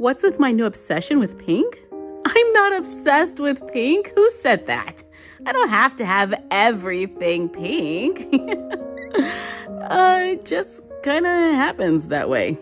What's with my new obsession with pink? I'm not obsessed with pink. Who said that? I don't have to have everything pink. uh, it just kind of happens that way.